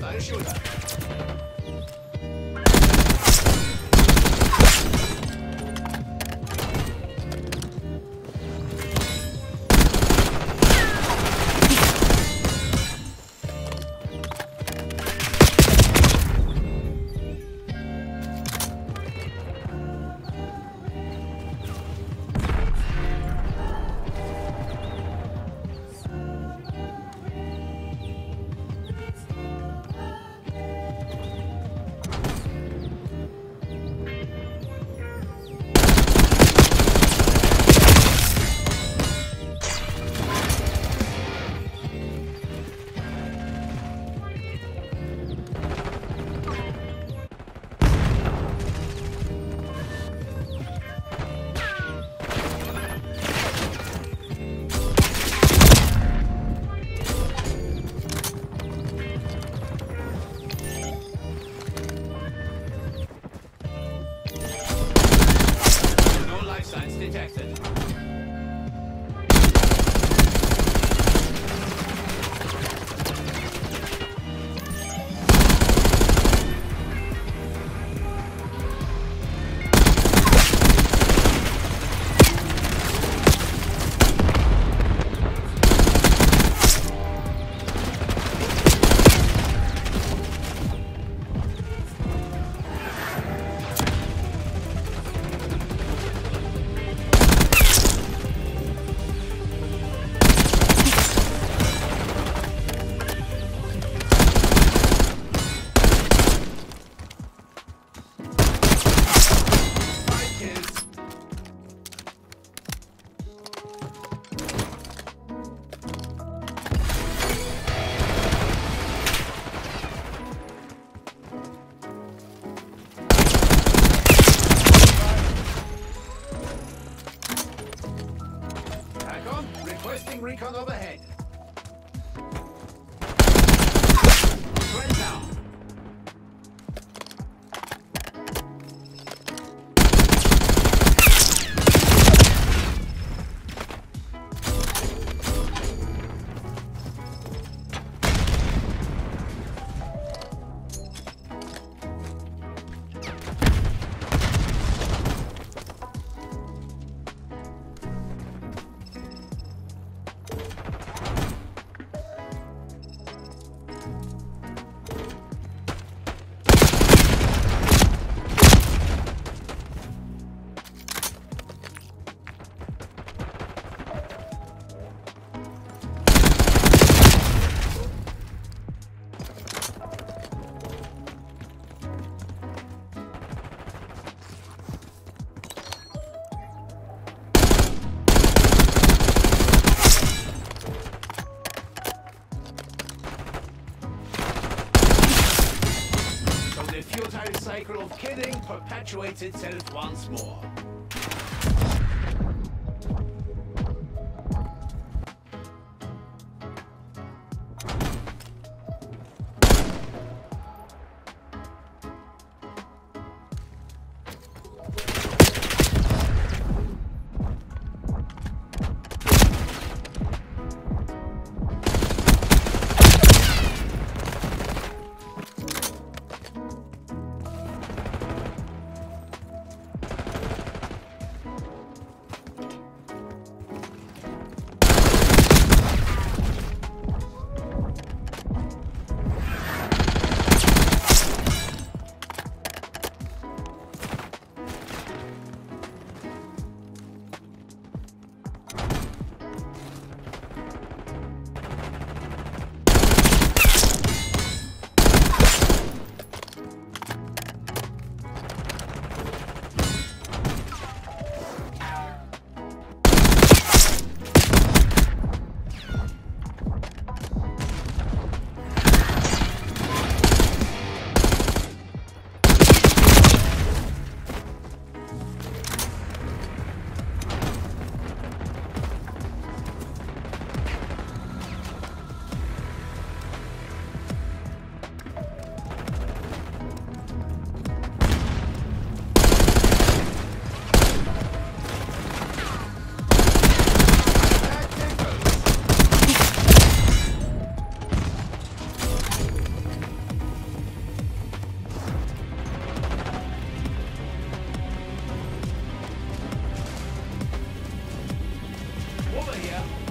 何しよ？Requesting recon overhead. Perpetuates itself once more. yeah.